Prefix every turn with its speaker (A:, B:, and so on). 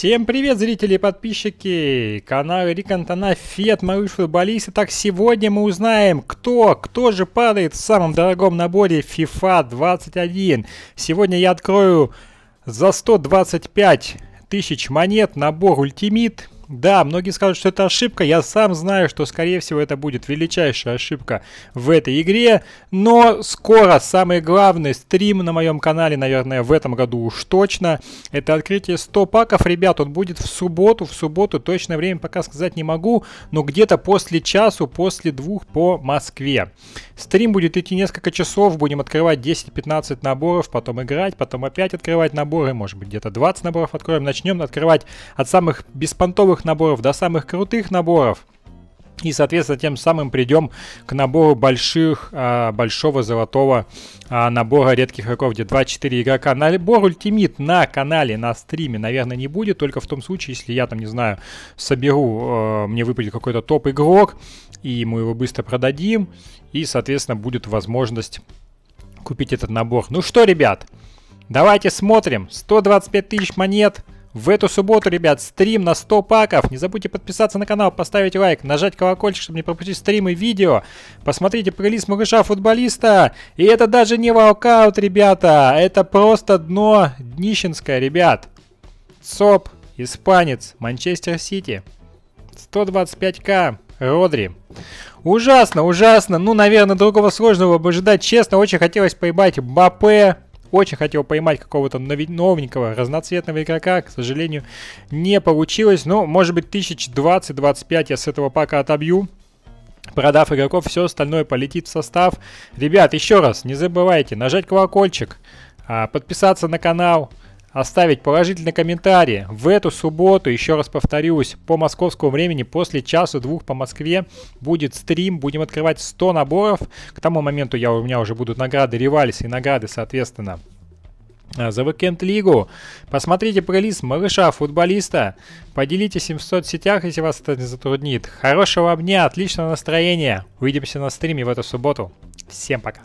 A: Всем привет, зрители и подписчики канала Рикантона Фет, малыш футболист. Итак, сегодня мы узнаем, кто, кто же падает в самом дорогом наборе FIFA 21. Сегодня я открою за 125 тысяч монет набор Ультимит. Да, многие скажут, что это ошибка. Я сам знаю, что, скорее всего, это будет величайшая ошибка в этой игре. Но скоро самый главный стрим на моем канале, наверное, в этом году уж точно. Это открытие 100 паков. Ребят, он будет в субботу. В субботу точное время пока сказать не могу. Но где-то после часу, после двух по Москве. Стрим будет идти несколько часов. Будем открывать 10-15 наборов. Потом играть. Потом опять открывать наборы. Может быть, где-то 20 наборов откроем. Начнем открывать от самых беспонтовых наборов до самых крутых наборов. И, соответственно, тем самым придем к набору больших, а, большого золотого а, набора редких игроков, где 24 игрока. Набор ультимит на канале, на стриме, наверное, не будет, только в том случае, если я там, не знаю, соберу, э, мне выпадет какой-то топ-игрок, и мы его быстро продадим, и, соответственно, будет возможность купить этот набор. Ну что, ребят, давайте смотрим. 125 тысяч монет – в эту субботу, ребят, стрим на 100 паков. Не забудьте подписаться на канал, поставить лайк, нажать колокольчик, чтобы не пропустить стримы, видео. Посмотрите прелист малыша футболиста. И это даже не валкаут, ребята. Это просто дно днищенское, ребят. ЦОП, испанец, Манчестер Сити. 125к, Родри. Ужасно, ужасно. Ну, наверное, другого сложного бы ожидать. Честно, очень хотелось поебать Бапе, очень хотел поймать какого-то новенького, разноцветного игрока. К сожалению, не получилось. Но, может быть, 1020-25 я с этого пака отобью. Продав игроков, все остальное полетит в состав. Ребят, еще раз, не забывайте нажать колокольчик, а, подписаться на канал, оставить положительный комментарий. В эту субботу, еще раз повторюсь, по московскому времени, после часа двух по Москве будет стрим. Будем открывать 100 наборов. К тому моменту я, у меня уже будут награды Ревальс и награды, соответственно, а, за Weekend-лигу. Посмотрите прелиз малыша, футболиста. Поделитесь им в соцсетях, если вас это не затруднит. Хорошего дня, отличного настроения. Увидимся на стриме в эту субботу. Всем пока.